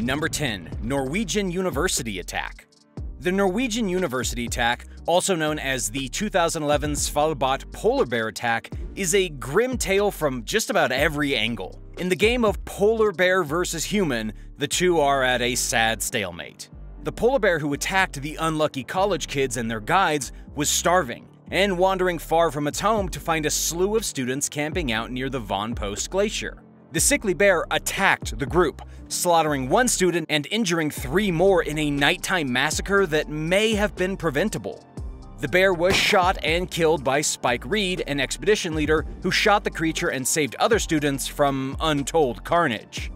Number 10. Norwegian University Attack The Norwegian University Attack, also known as the 2011 Svalbard Polar Bear Attack, is a grim tale from just about every angle. In the game of polar bear versus human, the two are at a sad stalemate. The polar bear who attacked the unlucky college kids and their guides was starving and wandering far from its home to find a slew of students camping out near the Von Post Glacier. The sickly bear attacked the group, slaughtering one student and injuring three more in a nighttime massacre that may have been preventable. The bear was shot and killed by Spike Reid, an expedition leader who shot the creature and saved other students from untold carnage.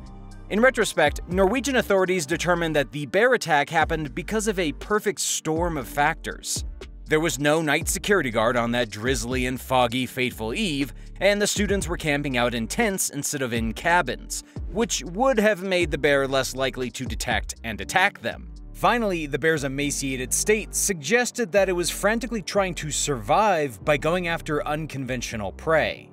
In retrospect, Norwegian authorities determined that the bear attack happened because of a perfect storm of factors. There was no night security guard on that drizzly and foggy fateful eve, and the students were camping out in tents instead of in cabins, which would have made the bear less likely to detect and attack them. Finally, the bear's emaciated state suggested that it was frantically trying to survive by going after unconventional prey.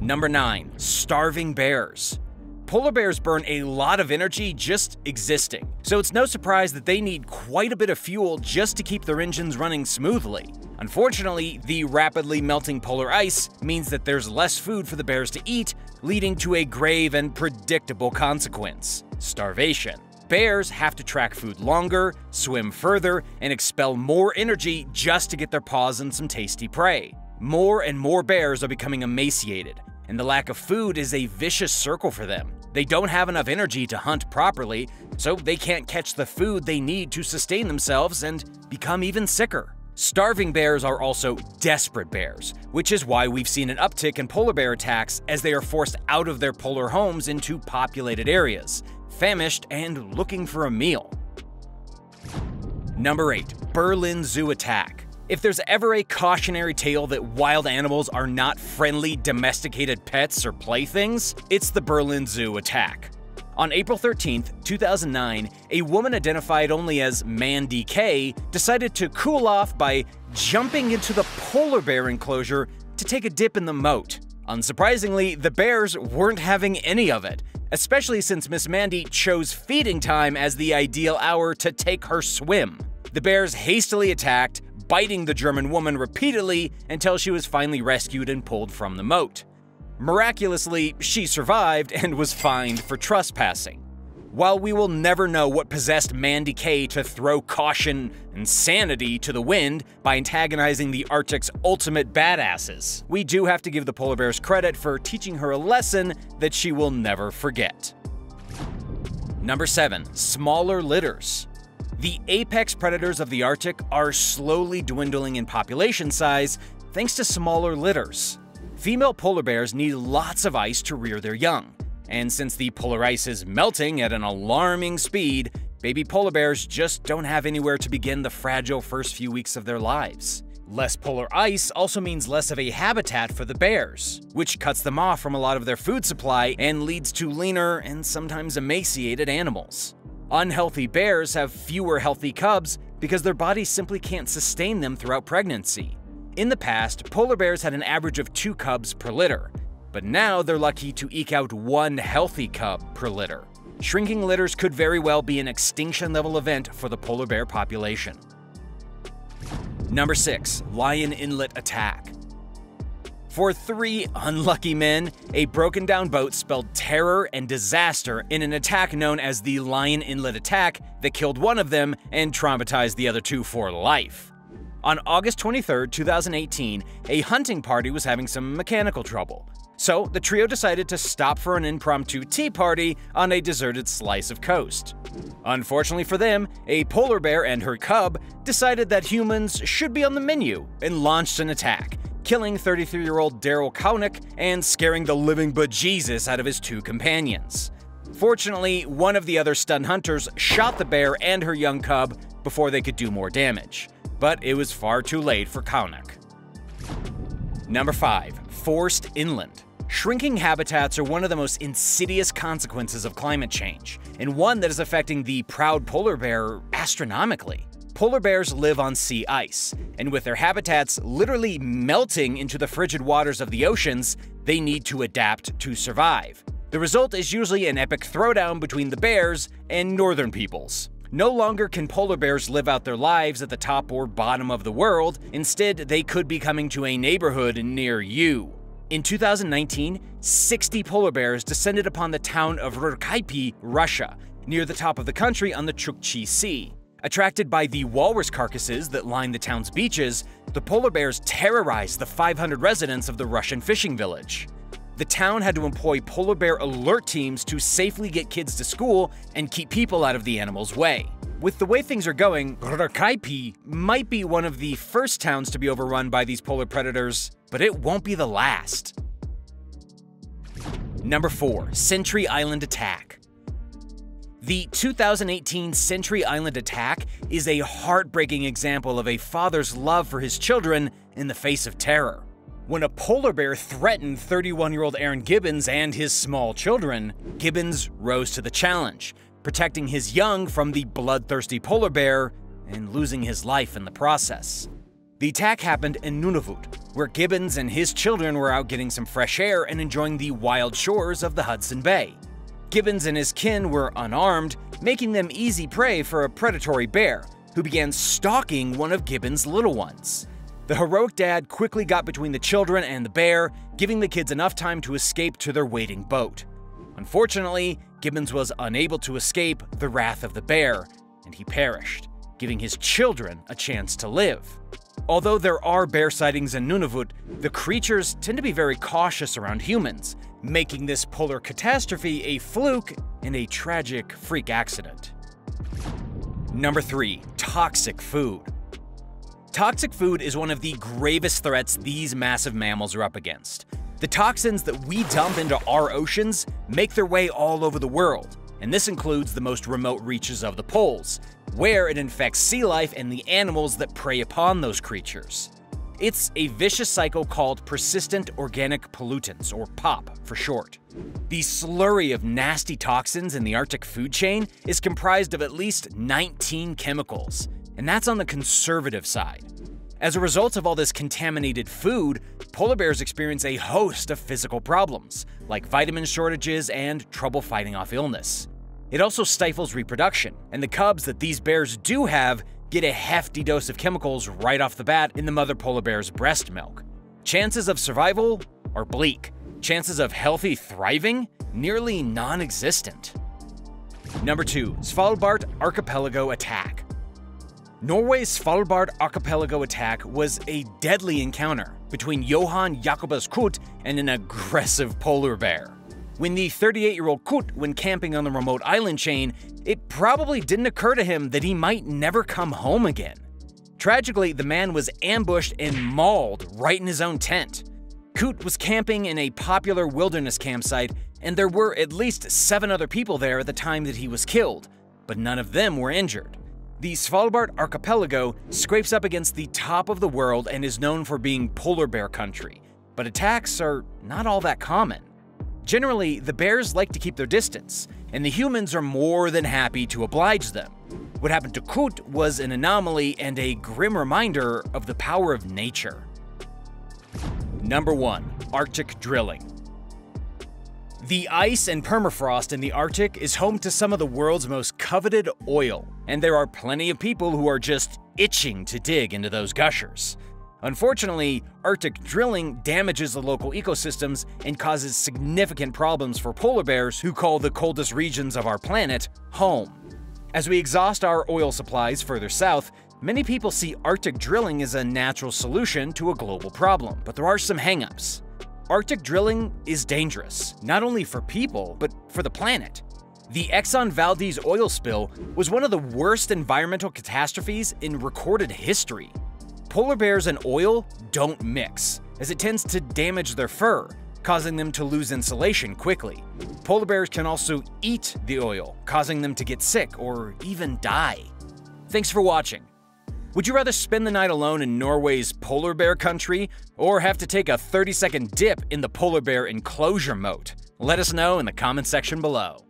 Number 9. Starving Bears Polar bears burn a lot of energy just existing, so it's no surprise that they need quite a bit of fuel just to keep their engines running smoothly. Unfortunately, the rapidly melting polar ice means that there's less food for the bears to eat, leading to a grave and predictable consequence starvation. Bears have to track food longer, swim further, and expel more energy just to get their paws on some tasty prey. More and more bears are becoming emaciated, and the lack of food is a vicious circle for them. They don't have enough energy to hunt properly, so they can't catch the food they need to sustain themselves and become even sicker. Starving bears are also desperate bears, which is why we've seen an uptick in polar bear attacks as they are forced out of their polar homes into populated areas, famished and looking for a meal. Number 8. Berlin Zoo Attack if there's ever a cautionary tale that wild animals are not friendly, domesticated pets or playthings, it's the Berlin Zoo attack. On April 13, 2009, a woman identified only as Mandy K decided to cool off by jumping into the polar bear enclosure to take a dip in the moat. Unsurprisingly, the bears weren't having any of it, especially since Miss Mandy chose feeding time as the ideal hour to take her swim. The bears hastily attacked, biting the German woman repeatedly until she was finally rescued and pulled from the moat. Miraculously, she survived and was fined for trespassing. While we will never know what possessed Mandy K to throw caution and sanity to the wind by antagonizing the Arctic's ultimate badasses, we do have to give the polar bears credit for teaching her a lesson that she will never forget. Number 7. Smaller Litters the apex predators of the Arctic are slowly dwindling in population size thanks to smaller litters. Female polar bears need lots of ice to rear their young, and since the polar ice is melting at an alarming speed, baby polar bears just don't have anywhere to begin the fragile first few weeks of their lives. Less polar ice also means less of a habitat for the bears, which cuts them off from a lot of their food supply and leads to leaner and sometimes emaciated animals. Unhealthy bears have fewer healthy cubs because their bodies simply can't sustain them throughout pregnancy. In the past, polar bears had an average of two cubs per litter, but now they're lucky to eke out one healthy cub per litter. Shrinking litters could very well be an extinction level event for the polar bear population. Number 6. Lyon Inlet Attack for three unlucky men, a broken down boat spelled terror and disaster in an attack known as the Lyon Inlet Attack that killed one of them and traumatized the other two for life. On August 23, 2018, a hunting party was having some mechanical trouble. So the trio decided to stop for an impromptu tea party on a deserted slice of coast. Unfortunately for them, a polar bear and her cub decided that humans should be on the menu and launched an attack, killing 33 year old Darryl Kaunak and scaring the living bejesus out of his two companions. Fortunately, one of the other stun hunters shot the bear and her young cub before they could do more damage, but it was far too late for Kaunick. Number 5. Forced Inland Shrinking habitats are one of the most insidious consequences of climate change, and one that is affecting the proud polar bear astronomically. Polar bears live on sea ice, and with their habitats literally melting into the frigid waters of the oceans, they need to adapt to survive. The result is usually an epic throwdown between the bears and northern peoples. No longer can polar bears live out their lives at the top or bottom of the world, instead, they could be coming to a neighborhood near you. In 2019, 60 polar bears descended upon the town of Ryrkaypiy, Russia, near the top of the country on the Chukchi Sea. Attracted by the walrus carcasses that line the town's beaches, the polar bears terrorized the 500 residents of the Russian fishing village. The town had to employ polar bear alert teams to safely get kids to school and keep people out of the animals' way. With the way things are going, Ryrkaypiy might be one of the first towns to be overrun by these polar predators, but it won't be the last. Number 4. Sentry Island Attack The 2018 Sentry Island attack is a heartbreaking example of a father's love for his children in the face of terror. When a polar bear threatened 31 year old Aaron Gibbons and his small children, Gibbons rose to the challenge, protecting his young from the bloodthirsty polar bear and losing his life in the process. The attack happened in Nunavut, where Gibbons and his children were out getting some fresh air and enjoying the wild shores of the Hudson Bay. Gibbons and his kin were unarmed, making them easy prey for a predatory bear, who began stalking one of Gibbons' little ones. The heroic dad quickly got between the children and the bear, giving the kids enough time to escape to their waiting boat. Unfortunately, Gibbons was unable to escape the wrath of the bear, and he perished, giving his children a chance to live. Although there are bear sightings in Nunavut, the creatures tend to be very cautious around humans, making this polar catastrophe a fluke and a tragic freak accident. Number 3. Toxic Food Toxic food is one of the gravest threats these massive mammals are up against. The toxins that we dump into our oceans make their way all over the world, and this includes the most remote reaches of the poles, where it infects sea life and the animals that prey upon those creatures. It's a vicious cycle called persistent organic pollutants, or POP for short. The slurry of nasty toxins in the Arctic food chain is comprised of at least 19 chemicals, and that's on the conservative side. As a result of all this contaminated food, polar bears experience a host of physical problems, like vitamin shortages and trouble fighting off illness. It also stifles reproduction, and the cubs that these bears do have get a hefty dose of chemicals right off the bat in the mother polar bear's breast milk. Chances of survival are bleak. Chances of healthy thriving? Nearly non existent. Number 2. Svalbard Archipelago Attack Norway's Svalbard archipelago attack was a deadly encounter between Johan Jacobus Kut and an aggressive polar bear. When the 38 year old Kut went camping on the remote island chain, it probably didn't occur to him that he might never come home again. Tragically, the man was ambushed and mauled right in his own tent. Kut was camping in a popular wilderness campsite, and there were at least seven other people there at the time that he was killed, but none of them were injured. The Svalbard archipelago scrapes up against the top of the world and is known for being polar bear country, but attacks are not all that common. Generally, the bears like to keep their distance, and the humans are more than happy to oblige them. What happened to Kut was an anomaly and a grim reminder of the power of nature. Number 1. Arctic Drilling the ice and permafrost in the Arctic is home to some of the world's most coveted oil, and there are plenty of people who are just itching to dig into those gushers. Unfortunately, Arctic drilling damages the local ecosystems and causes significant problems for polar bears who call the coldest regions of our planet home. As we exhaust our oil supplies further south, many people see Arctic drilling as a natural solution to a global problem, but there are some hangups. Arctic drilling is dangerous, not only for people, but for the planet. The Exxon Valdez oil spill was one of the worst environmental catastrophes in recorded history. Polar bears and oil don't mix, as it tends to damage their fur, causing them to lose insulation quickly. Polar bears can also eat the oil, causing them to get sick or even die. Thanks for watching. Would you rather spend the night alone in Norway's polar bear country, or have to take a 30 second dip in the polar bear enclosure moat? Let us know in the comment section below.